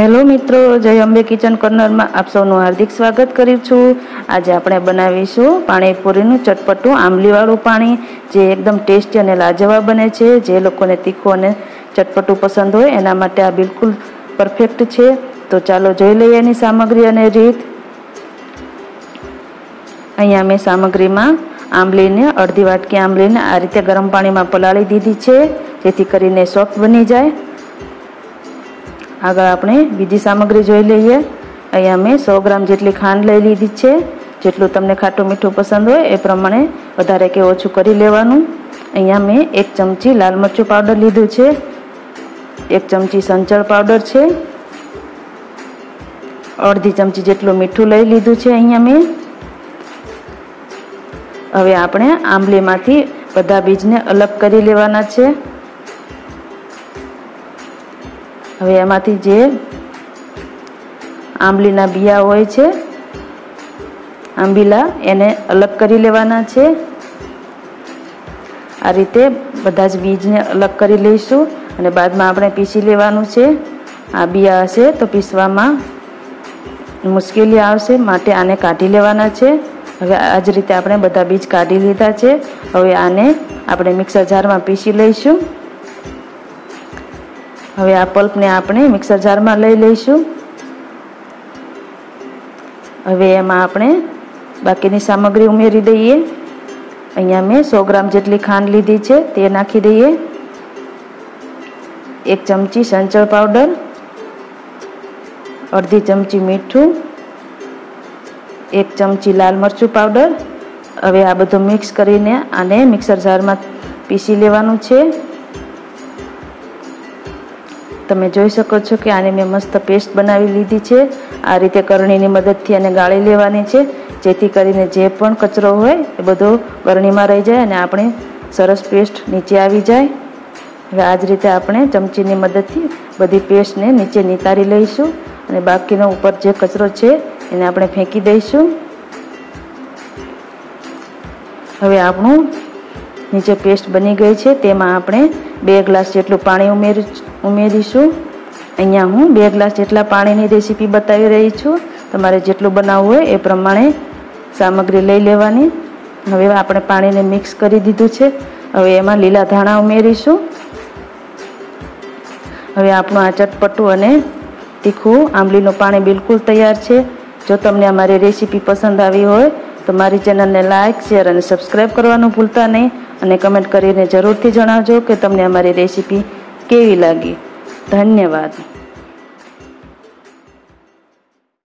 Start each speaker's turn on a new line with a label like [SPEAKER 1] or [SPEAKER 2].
[SPEAKER 1] Hello મિત્રો, જય Ambe kitchen કોર્નરમાં આપ સૌનું હાર્દિક સ્વાગત કરું છું. આજે આપણે બનાવીશું પાણીપુરીનું ચટપટું આંબલીવાળું પાણી, જે એકદમ ટેસ્ટી અને લાજવાબ બને છે. જે લોકોને તીખું અને ચટપટું પસંદ હોય, એના માટે આ બિલકુલ પરફેક્ટ છે. તો ચાલો જોઈ લઈએ એની સામગ્રી અને રીત. અહીંયા મેં સામગ્રીમાં આંબલીને, અડધી વાટકી આંબલીને આ રીતે ગરમ પાણીમાં પલાળી દીધી છે, જેથી કરીને સોફ્ટ બની જાય. આગળ આપણે બીજી સામગ્રી જોઈ લઈએ. અહીંયા મેં સો ગ્રામ જેટલી ખાંડ લઈ લીધી છે. જેટલું તમને ખાટું મીઠું પસંદ હોય એ પ્રમાણે વધારે કે ઓછું કરી લેવાનું. અહીંયા મેં એક ચમચી લાલ મરચું પાવડર લીધું છે. એક ચમચી સંચળ પાવડર છે. અડધી ચમચી જેટલું મીઠું લઈ લીધું છે અહીંયા મેં. હવે આપણે આંબલીમાંથી બધા બીજને અલગ કરી લેવાના છે. હવે એમાંથી જે આંબલીના બિયા હોય છે, આંબીલા એને અલગ કરી લેવાના છે. આ રીતે બધા જ બીજને અલગ કરી લઈશું અને બાદમાં આપણે પીસી લેવાનું છે. આ બિયા હશે તો પીસવામાં મુશ્કેલી આવશે, માટે આને કાઢી લેવાના છે. હવે આ જ રીતે આપણે બધા બીજ કાઢી લીધા છે. હવે આને આપણે મિક્સર જારમાં પીસી લઈશું. હવે આ પલ્પને આપણે મિક્સર જારમાં લઈ લઈશું. હવે એમાં આપણે બાકીની સામગ્રી ઉમેરી દઈએ. અહીંયા મેં સો ગ્રામ જેટલી ખાંડ લીધી છે, તે નાખી દઈએ. એક ચમચી સંચળ પાવડર, અડધી ચમચી મીઠું, એક ચમચી લાલ મરચું પાવડર. હવે આ બધું મિક્સ કરીને આને મિક્સર જારમાં પીસી લેવાનું છે. તમે જોઈ શકો છો કે આની મેં મસ્ત પેસ્ટ બનાવી લીધી છે. આ રીતે કરણીની મદદથી આને ગાળી લેવાની છે. જેથી કરીને જે પણ કચરો હોય એ બધો કરણીમાં રહી જાય અને આપણે સરસ પેસ્ટ નીચે આવી જાય. હવે આ જ રીતે આપણે ચમચીની મદદથી બધી પેસ્ટને નીચે નિતારી લઈશું અને બાકીનો ઉપર જે કચરો છે એને આપણે ફેંકી દઈશું. હવે આપણું નીચે પેસ્ટ બની ગઈ છે. તેમાં આપણે બે ગ્લાસ જેટલું પાણી ઉમેરી ઉમેરીશું અહીંયા હું બે ગ્લાસ જેટલા પાણીની રેસીપી બતાવી રહી છું. તમારે જેટલું બનાવવું હોય એ પ્રમાણે સામગ્રી લઈ લેવાની. હવે આપણે પાણીને મિક્સ કરી દીધું છે. હવે એમાં લીલા ધાણા ઉમેરીશું. હવે આપણું આ ચટપટું અને તીખું આંબલીનું પાણી બિલકુલ તૈયાર છે. જો તમને અમારી રેસીપી પસંદ આવી હોય તો મારી ચેનલને લાઇક શેર અને સબસ્ક્રાઈબ કરવાનું ભૂલતા નહીં. અને કમેન્ટ કરીને જરૂરથી જણાવજો કે તમને અમારી રેસીપી કેવી લાગી? ધન્યવાદ.